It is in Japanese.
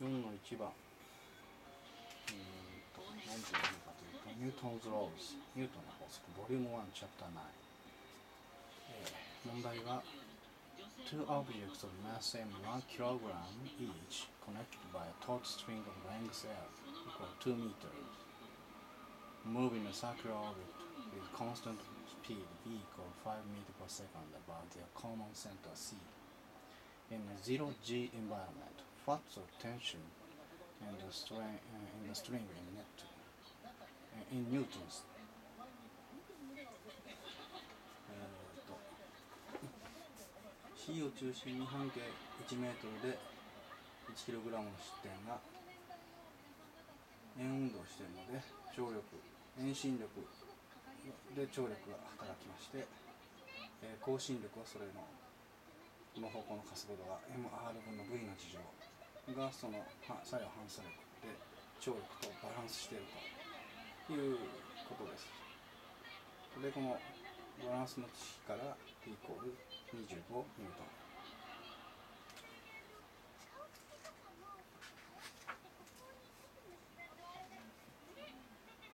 4の1番うーんと何ていうのかというとニュートンズ・ローズニュートンの法則ボリューム1チャプター9、えー問題は Two objects of mass m1 kg each connected by a taut string of length l equal 2 meters move in a circular orbit with constant speed v equal 5 meter per second about their common center c in a zero g environment What's the tension and the strain uh, in the string in net uh, in newtons. えー C を中心に半径1メートルで 1kg の失点が円運動しているので張力遠心力で張力が働きまして、えー向心力はそれのこの方向の加速度が mr 分の v の事情。がその作用反作力で張力とバランスしているということです。でこのバランスの式からイコール25ニュートン